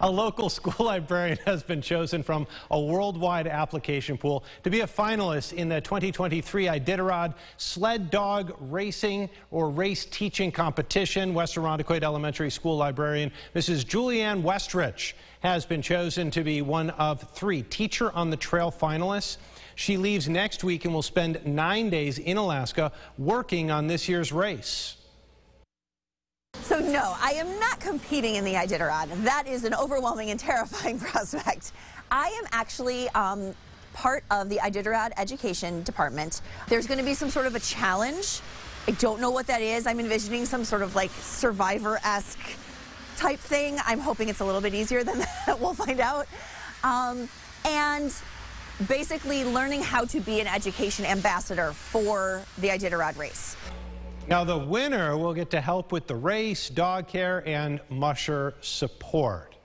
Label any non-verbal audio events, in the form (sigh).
A local (laughs) school librarian has been chosen from a worldwide application pool to be a finalist in the 2023 Iditarod Sled Dog Racing or Race Teaching Competition. West Irondequoit Elementary School librarian Mrs. Julianne Westrich has been chosen to be one of three Teacher on the Trail finalists. She leaves next week and will spend nine days in Alaska working on this year's race. So no, I am not competing in the Iditarod. That is an overwhelming and terrifying (laughs) prospect. I am actually um, part of the Iditarod Education Department. There's going to be some sort of a challenge. I don't know what that is. I'm envisioning some sort of like survivor-esque type thing. I'm hoping it's a little bit easier than (laughs) that. we'll find out. Um, and basically learning how to be an education ambassador for the Iditarod race. Now the winner will get to help with the race, dog care, and musher support.